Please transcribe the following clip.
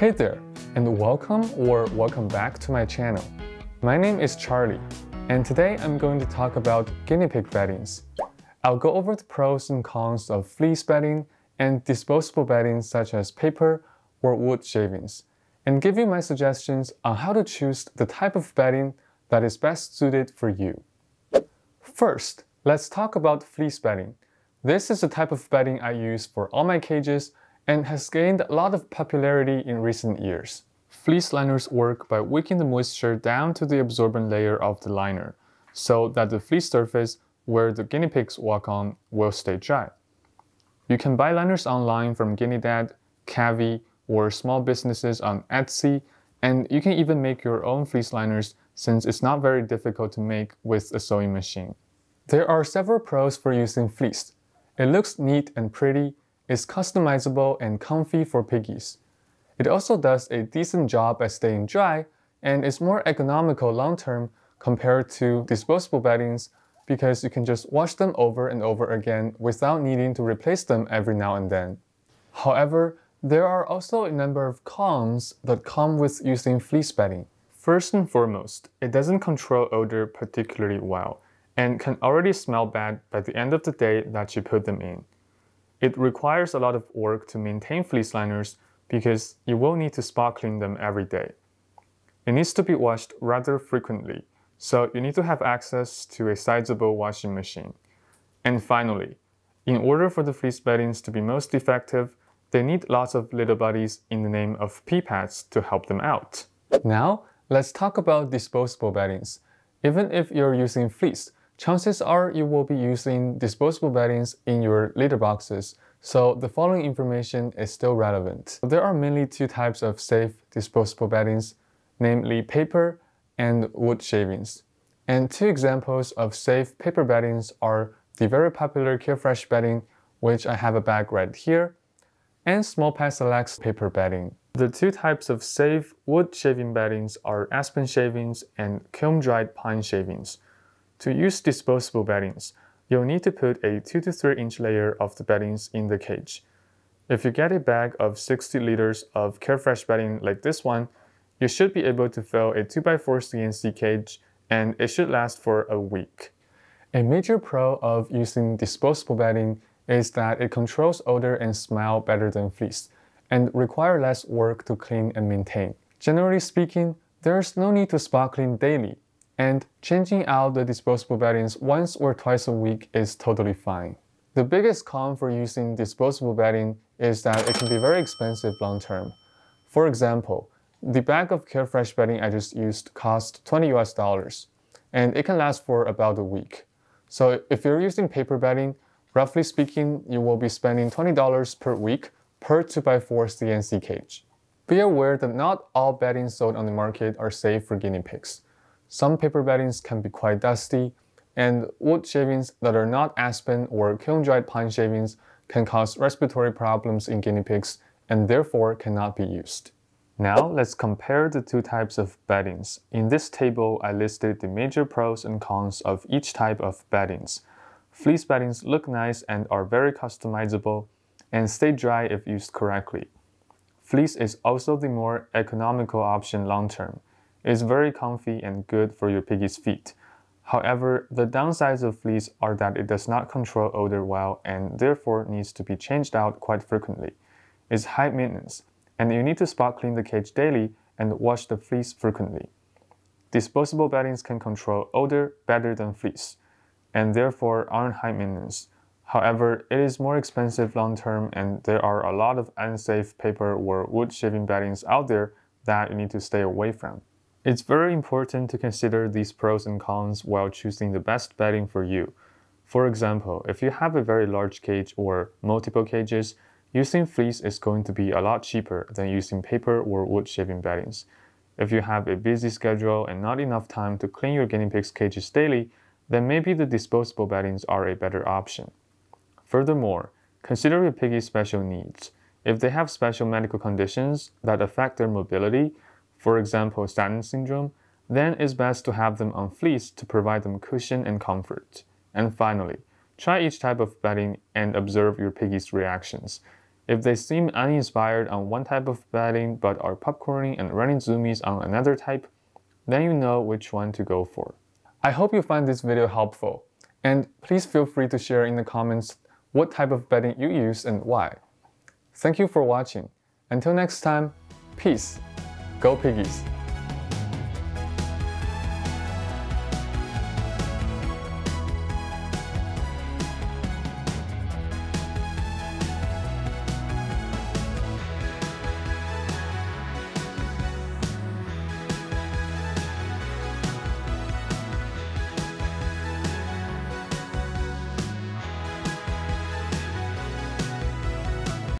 Hey there, and welcome or welcome back to my channel. My name is Charlie, and today I'm going to talk about guinea pig beddings. I'll go over the pros and cons of fleece bedding and disposable bedding such as paper or wood shavings, and give you my suggestions on how to choose the type of bedding that is best suited for you. First, let's talk about fleece bedding. This is the type of bedding I use for all my cages and has gained a lot of popularity in recent years. Fleece liners work by wicking the moisture down to the absorbent layer of the liner, so that the fleece surface where the guinea pigs walk on will stay dry. You can buy liners online from Guinea Dad, Kavee, or small businesses on Etsy, and you can even make your own fleece liners since it's not very difficult to make with a sewing machine. There are several pros for using fleece. It looks neat and pretty, is customizable and comfy for piggies. It also does a decent job at staying dry and is more economical long term compared to disposable beddings because you can just wash them over and over again without needing to replace them every now and then. However, there are also a number of cons that come with using fleece bedding. First and foremost, it doesn't control odor particularly well and can already smell bad by the end of the day that you put them in. It requires a lot of work to maintain fleece liners because you will need to spot clean them every day. It needs to be washed rather frequently, so you need to have access to a sizable washing machine. And finally, in order for the fleece beddings to be most effective, they need lots of little buddies in the name of pee pads to help them out. Now, let's talk about disposable beddings. Even if you're using fleece, chances are you will be using disposable beddings in your litter boxes, so the following information is still relevant. There are mainly two types of safe disposable beddings, namely paper and wood shavings. And two examples of safe paper beddings are the very popular Carefresh bedding, which I have a bag right here, and Small Selects paper bedding. The two types of safe wood shaving beddings are aspen shavings and kiln-dried pine shavings. To use disposable beddings, you'll need to put a 2 to 3 inch layer of the beddings in the cage. If you get a bag of 60 liters of Carefresh bedding like this one, you should be able to fill a 2x4 CNC cage and it should last for a week. A major pro of using disposable bedding is that it controls odor and smell better than fleece and require less work to clean and maintain. Generally speaking, there's no need to spot clean daily and changing out the disposable beddings once or twice a week is totally fine. The biggest con for using disposable bedding is that it can be very expensive long term. For example, the bag of Carefresh bedding I just used cost 20 US dollars, and it can last for about a week. So if you're using paper bedding, roughly speaking, you will be spending $20 per week per 2x4 CNC cage. Be aware that not all bedding sold on the market are safe for guinea pigs. Some paper beddings can be quite dusty, and wood shavings that are not aspen or kiln-dried pine shavings can cause respiratory problems in guinea pigs and therefore cannot be used. Now let's compare the two types of beddings. In this table, I listed the major pros and cons of each type of beddings. Fleece beddings look nice and are very customizable and stay dry if used correctly. Fleece is also the more economical option long term. It's very comfy and good for your piggy's feet. However, the downsides of fleece are that it does not control odor well and therefore needs to be changed out quite frequently. It's high maintenance, and you need to spot clean the cage daily and wash the fleece frequently. Disposable beddings can control odor better than fleece, and therefore aren't high maintenance. However, it is more expensive long term, and there are a lot of unsafe paper or wood shaving beddings out there that you need to stay away from. It's very important to consider these pros and cons while choosing the best bedding for you. For example, if you have a very large cage or multiple cages, using fleece is going to be a lot cheaper than using paper or wood shaving beddings. If you have a busy schedule and not enough time to clean your guinea pigs' cages daily, then maybe the disposable beddings are a better option. Furthermore, consider your piggy's special needs. If they have special medical conditions that affect their mobility, for example Stratton syndrome, then it's best to have them on fleece to provide them cushion and comfort. And finally, try each type of bedding and observe your piggy's reactions. If they seem uninspired on one type of bedding but are popcorning and running zoomies on another type, then you know which one to go for. I hope you find this video helpful, and please feel free to share in the comments what type of bedding you use and why. Thank you for watching. Until next time, peace. Go Piggies!